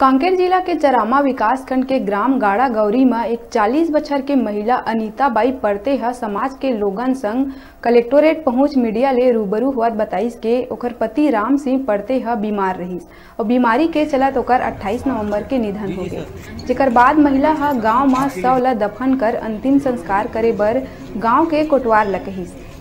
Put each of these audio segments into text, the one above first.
कांकेर जिला के चरामा विकास खंड के ग्राम गाड़ा गौरी में एक 40 बछर के महिला अनीता बाई ह समाज के लोगन संग। कलेक्टोरेट पहुँच मीडिया ले रूबरू हुआ बताइस के ओकर पति राम सिंह पड़ते ह बीमार रहीस और बीमारी के चलत ओकर 28 नवंबर के निधन हो गए। जेकर बाद महिला ह गाँव में ल दफन कर अंतिम संस्कार करे बर गाँव के कोटवार ल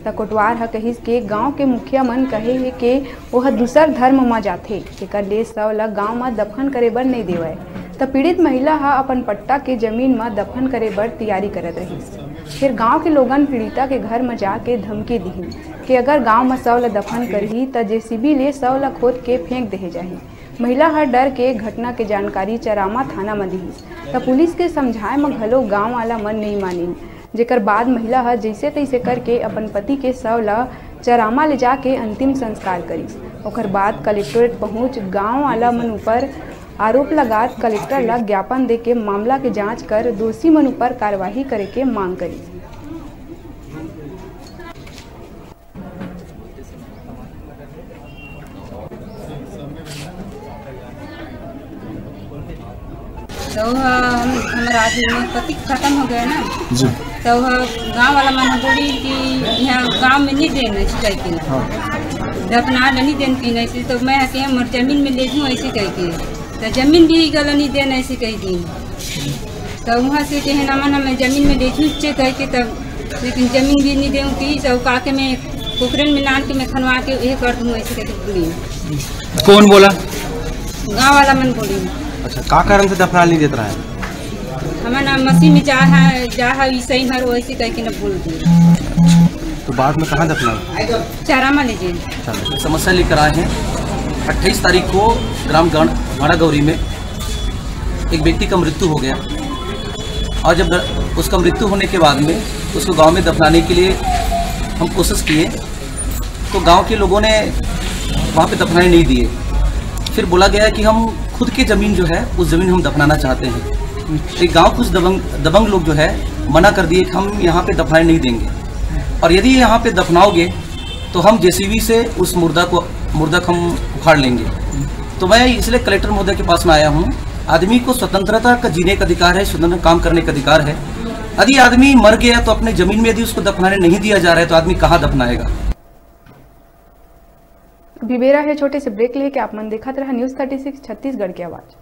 त कोटवार ह कहिस के, गाँव के मुखिया मन कहे हे के, ओह दूसर धर्म म जाथे। जेकर ले शव ल गाँव म दफन करे बर नहीं देवय। त पीड़ित महिला ह अपन पट्टा के ज़मीन म दफन करे बर तैयारी करत रहिस। फिर गाँव के लोगन पीड़िता के घर में जाके धमकी दिहिन कि, अगर गाँव में शव ल दफन करही त जेसीबी ले शव ल खोद के फेंक देहे जाही। महिला हर डर के घटना के जानकारी चरामा थाना में दिहिस त पुलिस के समझाए में घलो गाँव वाला मन नहीं मानिन। जेकर बाद महिला ह जैसे तैसे करके अपन पति के शव ल चरामा ले जाके अंतिम संस्कार करिस। ओकर बाद कलेक्टोरेट पहुँच गाँव वाला मन ऊपर आरोप लगात कलेक्टर ला ज्ञापन दे के मामला के जाँच कर दोषी मन ऊपर कार्यवाही करे के मांग करी तो हम हमारा आदमी पति खत्म हो गया ना? जी। तो गाँव वाला मन बोली कि यहाँ गाँव में नहीं देना कह के हाँ। दफना नहीं देन की नहीं तो मैं के हमर ज़मीन में ले दूँ ऐसे कह के। तो ज़मीन भी गल नहीं देना ऐसे कह दी तो वहाँ से के ना मन मैं ज़मीन में ले दूँ कह के तब लेकिन ज़मीन भी नहीं दूँ की सब काके में पोखरन में नान के मैं खनवा के ये कर दूँ ऐसे कह के बोली। कौन बोला? गाँव वाला मन बोली। अच्छा का कारण से दफनाल नहीं देता है? हमारा नाम मसीह में जा है जा है ईसाई हर वैसे कह के न बोल दी तो बाद में कहाँ दफनाल चारामा लीजिए समस्या लेकर आए हैं। अट्ठाईस तारीख को ग्राम गण भाड़ा गौरी में एक व्यक्ति का मृत्यु हो गया। और जब उसका मृत्यु होने के बाद में उसको गाँव में दफनाने के लिए हम कोशिश किए तो गाँव के लोगों ने वहाँ पे दफनाने नहीं दिए। फिर बोला गया कि हम खुद की ज़मीन जो है उस ज़मीन हम दफनाना चाहते हैं। एक गाँव कुछ दबंग दबंग लोग जो है, मना कर दिए कि हम यहाँ पे दफनाने नहीं देंगे। और यदि यहाँ पे दफनाओगे तो हम जेसीबी से उस मुर्दा को, मुर्दा हम उखाड़ लेंगे। तो मैं इसलिए कलेक्टर महोदय के पास में आया हूँ। आदमी को स्वतंत्रता का जीने का अधिकार है, स्वतंत्र काम करने का अधिकार है। यदि आदमी मर गया तो अपने ज़मीन में यदि उसको दफनाने नहीं दिया जा रहा है तो आदमी कहाँ दफनाएगा? अभी बेरा है छोटे से ब्रेक लेके, आप मन देखत रहा, न्यूज़ 36 छत्तीसगढ़ की आवाज़।